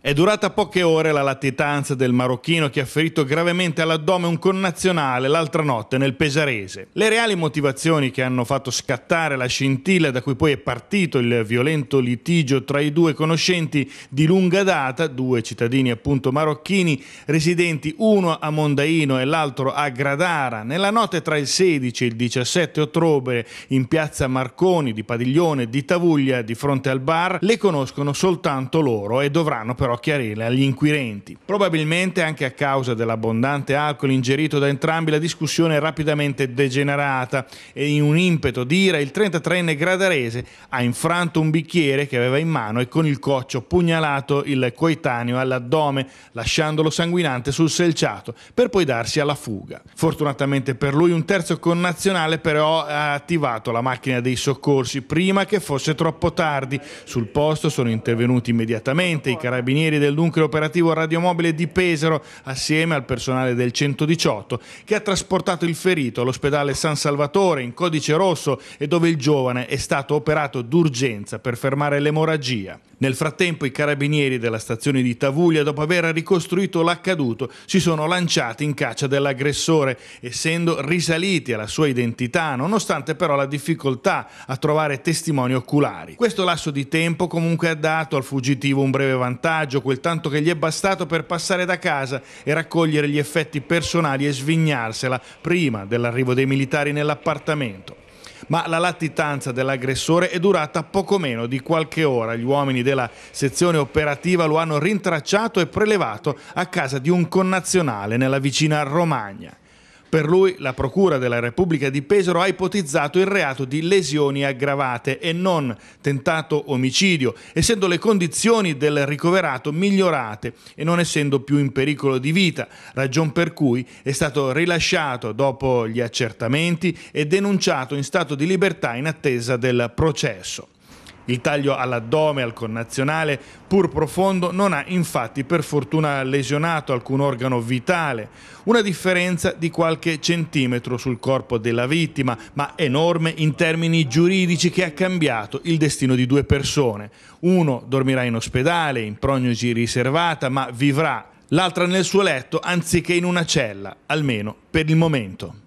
È durata poche ore la latitanza del marocchino che ha ferito gravemente all'addome un connazionale l'altra notte nel Pesarese. Le reali motivazioni che hanno fatto scattare la scintilla da cui poi è partito il violento litigio tra i due conoscenti di lunga data, due cittadini appunto marocchini, residenti uno a Mondaino e l'altro a Gradara, nella notte tra il 16 e il 17 ottobre in piazza Marconi di Padiglione di Tavuglia di fronte al bar, le conoscono soltanto loro e dovranno però però chiarire agli inquirenti. Probabilmente anche a causa dell'abbondante alcol ingerito da entrambi la discussione è rapidamente degenerata e in un impeto d'ira il 33enne gradarese ha infranto un bicchiere che aveva in mano e con il coccio pugnalato il coetaneo all'addome lasciandolo sanguinante sul selciato per poi darsi alla fuga. Fortunatamente per lui un terzo connazionale però ha attivato la macchina dei soccorsi prima che fosse troppo tardi. Sul posto sono intervenuti immediatamente i carabinieri carabinieri del nucleo operativo radiomobile di Pesaro assieme al personale del 118 che ha trasportato il ferito all'ospedale San Salvatore in codice rosso e dove il giovane è stato operato d'urgenza per fermare l'emorragia. Nel frattempo i carabinieri della stazione di Tavuglia, dopo aver ricostruito l'accaduto, si sono lanciati in caccia dell'aggressore, essendo risaliti alla sua identità, nonostante però la difficoltà a trovare testimoni oculari. Questo lasso di tempo comunque ha dato al fuggitivo un breve vantaggio, quel tanto che gli è bastato per passare da casa e raccogliere gli effetti personali e svignarsela prima dell'arrivo dei militari nell'appartamento ma la latitanza dell'aggressore è durata poco meno di qualche ora. Gli uomini della sezione operativa lo hanno rintracciato e prelevato a casa di un connazionale nella vicina Romagna. Per lui la Procura della Repubblica di Pesaro ha ipotizzato il reato di lesioni aggravate e non tentato omicidio, essendo le condizioni del ricoverato migliorate e non essendo più in pericolo di vita, ragion per cui è stato rilasciato dopo gli accertamenti e denunciato in stato di libertà in attesa del processo. Il taglio all'addome al connazionale, pur profondo, non ha infatti per fortuna lesionato alcun organo vitale, una differenza di qualche centimetro sul corpo della vittima, ma enorme in termini giuridici che ha cambiato il destino di due persone. Uno dormirà in ospedale, in prognosi riservata, ma vivrà, l'altra nel suo letto anziché in una cella, almeno per il momento.